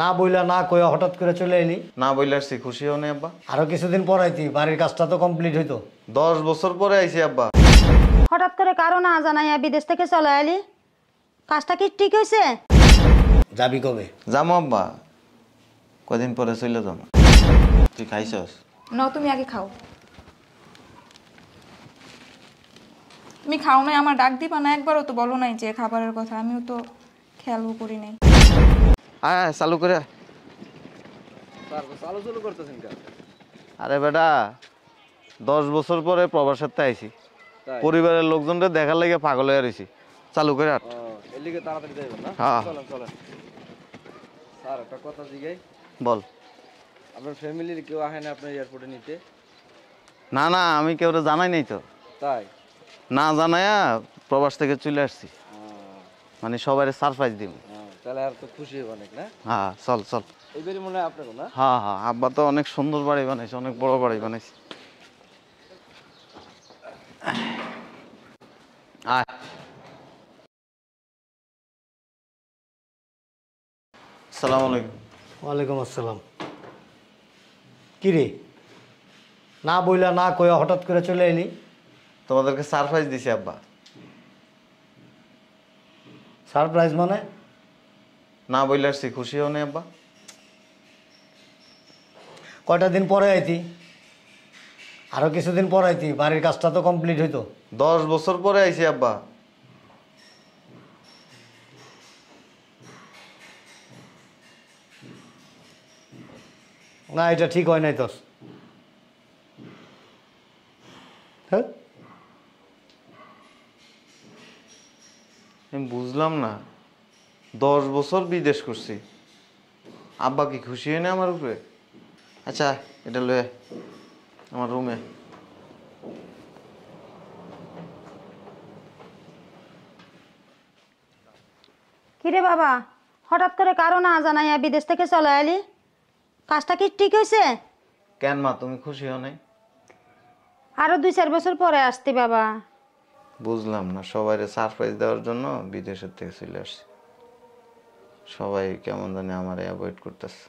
না বইলা না কইয়া হঠাৎ করে চলে এলি না বইলে আসছি খুশি হও নি আব্বা। আরও কিছুদিন পর আইতি বাড়ির কাজটা তো কমপ্লিট হইতো। দশ বছর পরে আইছি আব্বা। হঠাৎ করে কারও না জানাইয়া বিদেশ থেকে চলে এলি কাজটা কি ঠিক হয়েছে যাবি কবে? যাব আব্বা। কদিন পরে চলে যাব তুই খাইছস? ন তুমি আগে খাও। তুমি খাও নাই আমার ডাক দিবা না একবারও তো বলো নাই যে খাবারের কথা আমিও তো খেয়ালও করি নাই। আয় আয়, চালু করে। আরে বেটা দশ বছর পরে প্রবাসের আইছি। পরিবারের লোকজনদের দেখার লাগে পাগল হয়ে রয়েছি চালু করে আট হ্যাঁ। চলেন চলেন। স্যার একটা কথা জিগাই। বল। আপনার ফ্যামিলির কেউ আসে না আপনার এয়ারপোর্টে নিতে? না না আমি কেউ জানাই নাই তো। তাই? না জানায়া প্রবাস থেকে চলে আসছি। মানে সবাই সারপ্রাইজ দিব। তাহলে আর তো খুশি হবে অনেক না? হ্যাঁ চল চল। মনে হয় আপনারও না? হ্যাঁ হ্যাঁ আব্বা তো অনেক সুন্দর বাড়ি বানাইছে অনেক বড় বাড়ি বানাইছে। আয়। আলাইকুম। ওয়ালাইকুম আসসালাম। কি রে? না বইলা না কইয়া হঠাৎ করে চলে এলি? তোমাদেরকে সারপ্রাইজ দিছি আব্বা। সারপ্রাইজ মানে? না বইলে আসছি খুশি হও নি আব্বা। কয়টা দিন পরে আইতি? আরও কিছুদিন পরে আইতি বাড়ির কাজটা তো কমপ্লিট হইতো। দশ বছর পরে আইছি আব্বা। না এটা ঠিক হয় নাই তোর হ্যাঁ? আমি বুঝলাম না। দশ বছর বিদেশ করছি। আব্বা কি খুশি হয় না আমার উপরে? আচ্ছা এটা লয়ে আমার রুমে কিরে বাবা হঠাৎ করে কারও না জানাইয়া বিদেশ থেকে চলে এলি কাজটা কি ঠিক হয়েছে কেন মা তুমি খুশি হও নাই? আরও দুই চার বছর পরে আসতি বাবা। বুঝলাম না সবাইরে সারপ্রাইজ দেওয়ার জন্য বিদেশের থেকে চলে আসছি। সবাই কেমন জানি আমার অ্যাভয়েড করতেছে।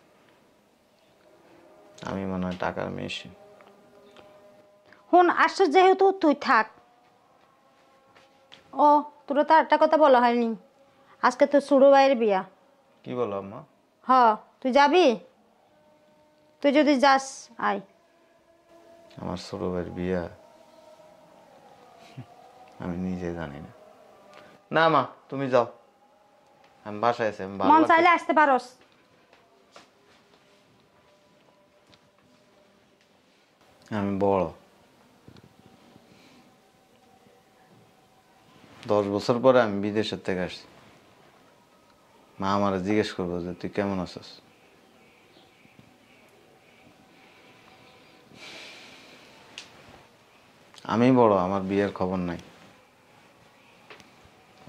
আমি মনে হয় টাকার মেশিন। হুন আসছিস যেহেতু তুই থাক। ও তোর তো একটা কথা বলা হয়নি। আজকে তোর সুরু ভাইয়ের বিয়া। কি বলো আম্মা? হ তুই যাবি? তুই যদি যাস আয়। আমার ছোট ভাইয়ের বিয়া? আমি নিজে জানি না। না মা তুমি যাও। আমি বাসায় আছি মন। চাইলে আসতে পারস আমি বড় দশ বছর পরে আমি বিদেশের থেকে আসছি মা আমার জিজ্ঞেস করব যে তুই কেমন আছিস আমি বড় আমার বিয়ের খবর নাই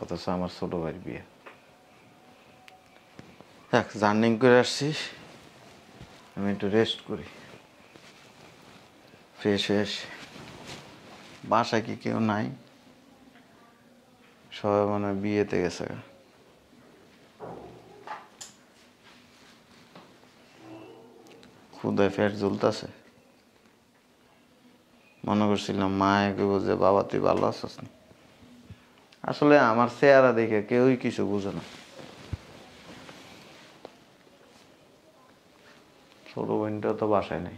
অথচ আমার ছোট ভাইয়ের বিয়ে দেখ জার্নিং করে আসছি। আমি একটু রেস্ট করি। ফ্রেশ আসি। বাসায় কি কেউ নাই? সবাই মানে বিয়েতে গেছে। ক্ষুদায় ফ্যাট জ্বলতেছে। মনে করছিলাম মায়ে কেউ যে, বাবা, তুই ভালো আছিস আসলে আমার চেহারা দেখে কেউই কিছু বুঝে না। ছোট বোনটা তো বাসায় নাই।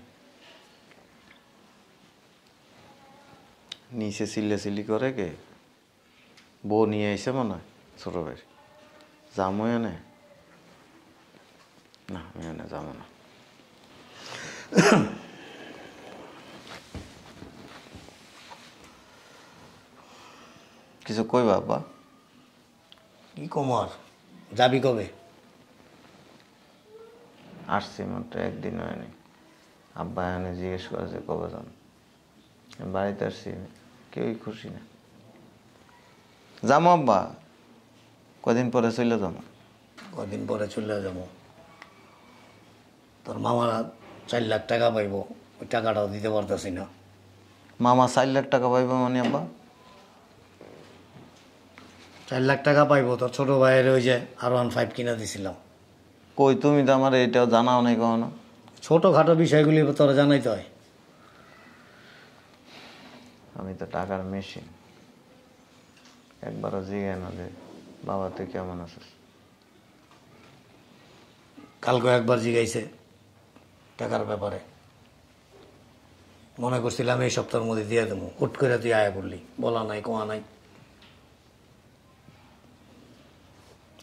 নিচে চিল্লে চিল্লি করে কে? বউ নিয়ে আইসে মনে হয় ছোট ভাই। যামো এনে? না, আমি এনে যাব না। কিছু কই বাবা কি কমার যাবি কবে? আসছি মাত্র একদিন হয়নি। আব্বা এনে জিজ্ঞেস করেছে কবে যান? বাড়িতে আসছি কেউই খুশি না। যাব আব্বা কদিন পরে চলে যাব কদিন পরে চলে যাব তোর মামারা চার লাখ টাকা পাইব ওই টাকাটাও দিতে পারতেছি না। মামা চার লাখ টাকা পাইবো মানে আব্বা? চার লাখ টাকা পাইব তোর ছোট ভাইয়ের ওই যে আর ওয়ান ফাইভ কিনা দিছিলাম। কই তুমি তো আমার এটাও জানাও নাই কখনো? ছোটোখাটো বিষয়গুলি তোরা জানাইতে হয়। আমি তো টাকার মেশিন একবারও জিগে না যে বাবা তুই কেমন আছিস? কালকে একবার জিগাইছে টাকার ব্যাপারে। মনে করছিলাম এই সপ্তাহের মধ্যে দিয়ে দেবো। হুট করে তুই আয়া বললি বলা নাই কোয়া নাই।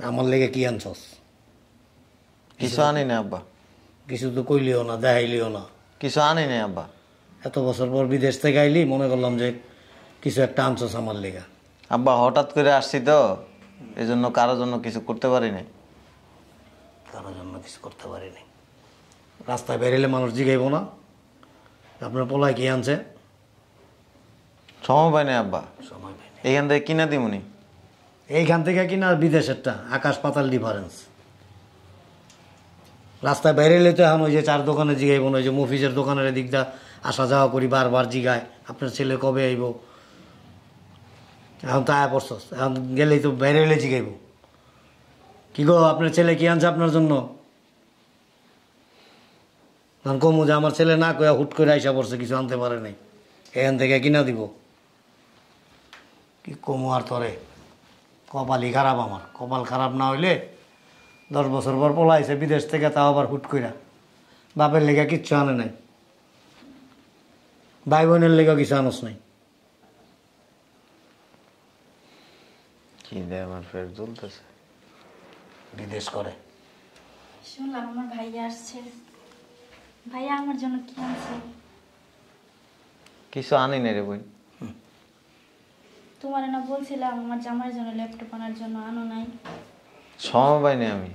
আমার লেগে কি আনছস? কিছু আনি না আব্বা কিছু তো কইলিও না দেখাইলিও না কিছু আনি নাই আব্বা এত বছর পর বিদেশ থেকে আইলি মনে করলাম যে কিছু একটা আনছস আমার লেগা। আব্বা হঠাৎ করে আসছি তো। এই জন্য কারোর জন্য কিছু করতে পারি নাই তার জন্য কিছু করতে পারিনি। রাস্তায় বেরেলে মানুষ জিগাইব না। আপনার পোলায় কি আনছে? সময় পাই নাই আব্বা। সময় পাইনি। এখান থেকে কিনা দিমুনি। এইখান থেকে কিনা বিদেশেরটা আকাশ পাতাল ডিফারেন্স রাস্তায় বেরেলে তো এখন ওই যে চার দোকানে জিগাইব না, ওই যে মফিজের দোকানের দিকটা আসা যাওয়া করি বারবার জিগায়। আপনার ছেলে কবে আইব? এখন তো আয়া পড়ছস, এখন গেলেই তো বেরেলে জিগাইব। কি গো, আপনার ছেলে কি আনছে আপনার জন্য? কমু যে আমার ছেলে না কয়া হুট করে আইসা পড়ছে, কিছু আনতে পারে নাই। এখান থেকে কিনা দিব। কি কমু আর তরে? কপালই খারাপ আমার, কপাল খারাপ না হইলে দশ বছর পর পলাইছে বিদেশ থেকে তাও আবার হুট কইরা। বাপের লেগে কিচ্ছু আনে নাই। ভাই বোনের লেগে কিছু আনস নাই। কি দেয় আমার ফের? জ্বলতেছে। বিদেশ করে। শুনলাম আমার ভাইয়া আসছে। ভাইয়া আমার জন্য কি আনছে? কিছু আনি নাই রে বই তোমার না বলছিলাম আমার জামাইয়ের জন্য ল্যাপটপ আনার জন্য আনো নাই। সময় পাই নাই আমি।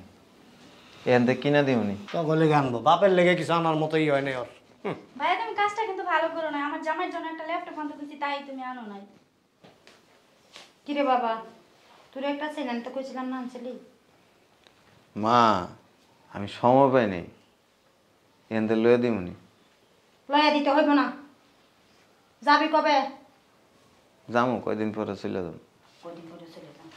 এখান থেকে কিনা দিমুনি। তখন লেগে আনব। বাপের লেগে কিছু আনার মতোই হয় নাই ওর। হুম। ভাইয়া তুমি কাজটা কিন্তু ভালো করো না। আমার জামাইয়ের জন্য একটা ল্যাপটপ আনতে দিচ্ছি তাই তুমি আনো নাই। কিরে বাবা তোর একটা ছেলে তো কইছিলাম না আনছিলি। মা আমি সময় পাই নাই। এখান থেকে লয়ে দিমুনি। লয়া দিতে হইব না। যাবি কবে? যামু কয়দিন পরে চলে যাব। কদিন পরে চলে যাম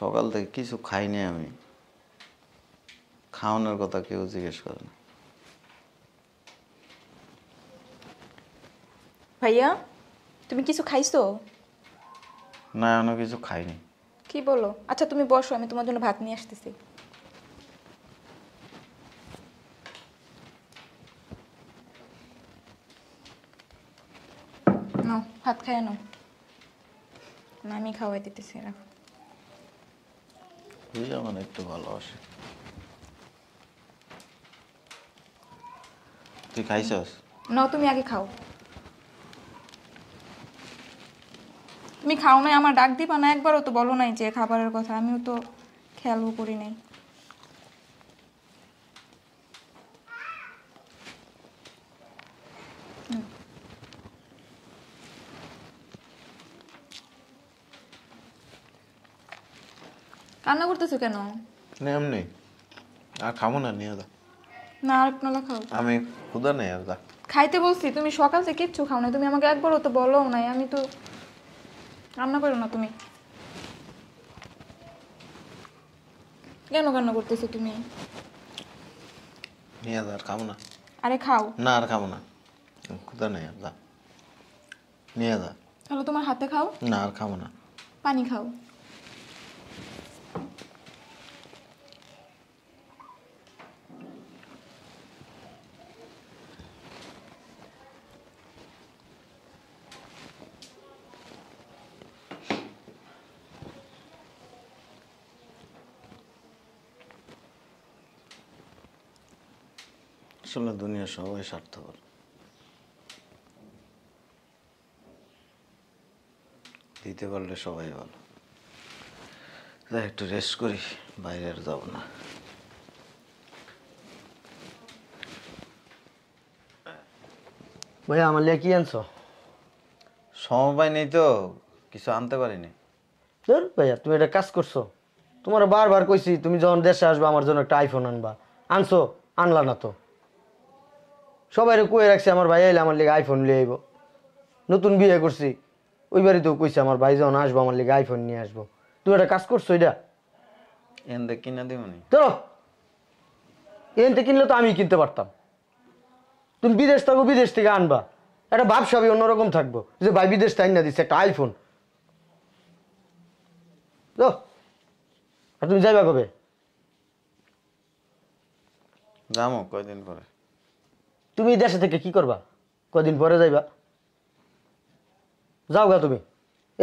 সকাল থেকে কিছু খাইনি আমি। খাওয়ানোর কথা কেউ জিজ্ঞেস করে না। ভাইয়া তুমি কিছু খাইছো? না এখনও কিছু খাইনি। কি বলো? আচ্ছা তুমি বসো আমি তোমার জন্য ভাত নিয়ে আসতেছি। নাও ভাত খাই নাও। না আমি খাওয়াই দিতেছি রাখো। তুই আমার একটু ভালোবাসে তুই খাইছস? না, তুমি আগে খাও। তুমি খাও নাই, আমার ডাক দিবা না, একবারও তো বলো নাই যে খাবারের কথা, আমিও তো খেয়ালও করি নাই। করতেছো কেন? না এমনি। আর খাব না নিয়ে যা। না আর একটু খাও। আমি ক্ষুদা নেই আর যা। খাইতে বলছি তুমি সকাল থেকে কিচ্ছু খাও না। তুমি আমাকে একবারও তো বলো নাই আমি তো রান্না করো না তুমি। কেন কান্না করতেছো তুমি? নিয়ে যা আর খাব না। আরে খাও। না আর খাব না। ক্ষুদা নেই আর যা। নিয়ে যা। তাহলে তোমার হাতে খাও? না আর খাব না। পানি খাও। আসলে দুনিয়া সবাই স্বার্থপর। দিতে পারলে সবাই ভালো। যাই একটু রেস্ট করি বাইরে আর যাব না। ভাইয়া আমার লিয়ে কি আনছো? সময় নেই তো কিছু আনতে পারিনি। ধর ভাইয়া তুমি একটা কাজ করছ। তোমার বারবার কইছি তুমি যখন দেশে আসবে আমার জন্য একটা আইফোন আনবা। আনছো আনলা না তো। সবাই কয়ে রাখছে আমার ভাই এলে আমার লিগে আইফোন নিয়ে আইব। নতুন বিয়ে করছি ওই বাড়িতেও কইছে আমার ভাই যখন আসব আমার লিগে আইফোন নিয়ে আসব। তুই একটা কাজ করছ এটা? এন দেখ কিনা দিবনি চলো। এনতে কিনলে তো আমি কিনতে পারতাম। তুমি বিদেশ থাকো বিদেশ থেকে আনবা। একটা ভাবসাবি অন্যরকম থাকব যে ভাই বিদেশ থেকে না দিচ্ছে একটা আইফোন তো আর তুমি যাইবা কবে? যাব কয়দিন পরে। তুমি দেশে থেকে কি করবা? কদিন পরে যাইবা। যাও গা তুমি।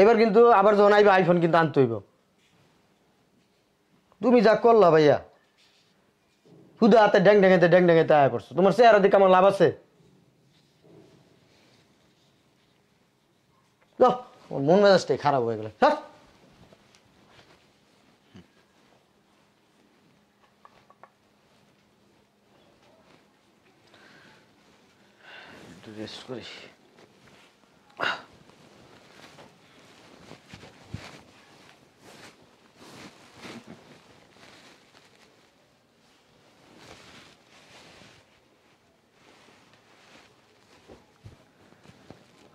এবার কিন্তু আবার যখন আইবা আইফোন কিন্তু আনতে হইব। তুমি যা করলা ভাইয়া শুধু হাতে ড্যাং ড্যাঙেতে ড্যাং ড্যাঙেতে আয়া করছ তোমার চেহারা দিকে আমার লাভ আছে। মন মেজাজটাই খারাপ হয়ে গেল। হ্যাঁ একটু রেস্ট করি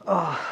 আহ